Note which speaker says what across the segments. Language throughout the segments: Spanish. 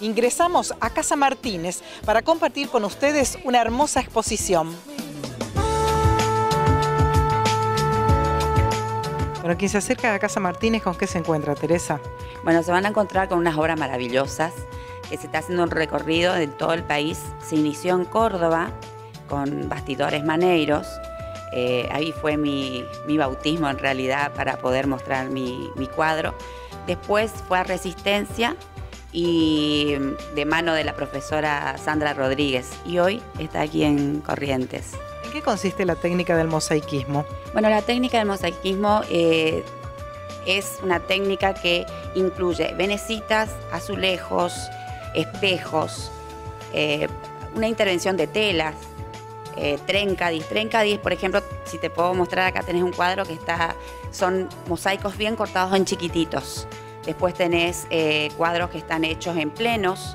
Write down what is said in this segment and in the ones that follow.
Speaker 1: ingresamos a Casa Martínez para compartir con ustedes una hermosa exposición. Bueno, quien se acerca a Casa Martínez, ¿con qué se encuentra, Teresa?
Speaker 2: Bueno, se van a encontrar con unas obras maravillosas, que se está haciendo un recorrido de todo el país. Se inició en Córdoba con bastidores maneiros. Eh, ahí fue mi, bautismo en realidad para poder mostrar mi, mi cuadro. Después fue a Resistencia y de mano de la profesora Sandra Rodríguez y hoy está aquí en Corrientes.
Speaker 1: ¿En qué consiste la técnica del mosaicismo?
Speaker 2: Bueno, la técnica del mosaicismo eh, es una técnica que incluye venecitas, azulejos, espejos, eh, una intervención de telas, eh, trencadis. Trencadis, por ejemplo, si te puedo mostrar acá tenés un cuadro que está, son mosaicos bien cortados en chiquititos. Después tenés eh, cuadros que están hechos en plenos,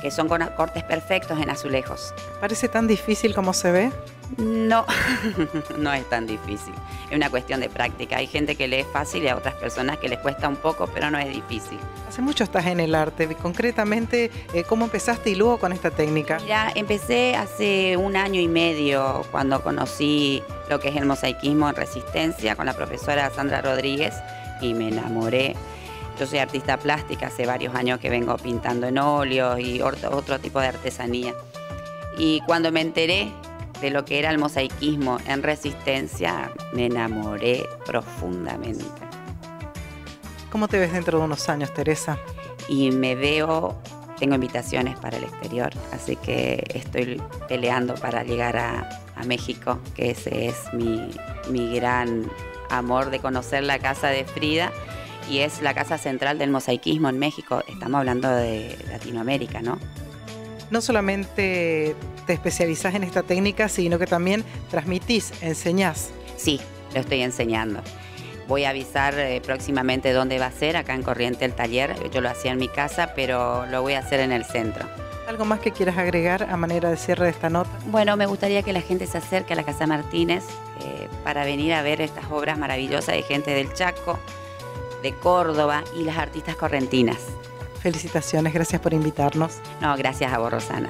Speaker 2: que son con cortes perfectos en azulejos.
Speaker 1: ¿Parece tan difícil como se ve?
Speaker 2: No, no es tan difícil. Es una cuestión de práctica. Hay gente que lee fácil y a otras personas que les cuesta un poco, pero no es difícil.
Speaker 1: Hace mucho estás en el arte. Concretamente, eh, ¿cómo empezaste y luego con esta técnica?
Speaker 2: Mira, empecé hace un año y medio cuando conocí lo que es el mosaicismo en resistencia con la profesora Sandra Rodríguez y me enamoré. Yo soy artista plástica, hace varios años que vengo pintando en óleo y otro tipo de artesanía. Y cuando me enteré de lo que era el mosaicismo en resistencia, me enamoré profundamente.
Speaker 1: ¿Cómo te ves dentro de unos años, Teresa?
Speaker 2: Y me veo, tengo invitaciones para el exterior, así que estoy peleando para llegar a, México, que ese es mi, mi gran amor de conocer la casa de Frida y es la casa central del mosaicismo en México. Estamos hablando de Latinoamérica, ¿no?
Speaker 1: no solamente te especializás en esta técnica, sino que también transmitís, enseñás.
Speaker 2: Sí, lo estoy enseñando. Voy a avisar eh, próximamente dónde va a ser, acá en Corriente el taller. Yo lo hacía en mi casa, pero lo voy a hacer en el centro.
Speaker 1: ¿Algo más que quieras agregar a manera de cierre de esta nota?
Speaker 2: Bueno, me gustaría que la gente se acerque a la Casa Martínez eh, para venir a ver estas obras maravillosas de gente del Chaco, de Córdoba y las artistas correntinas.
Speaker 1: Felicitaciones, gracias por invitarnos.
Speaker 2: No, gracias a vos, Rosana.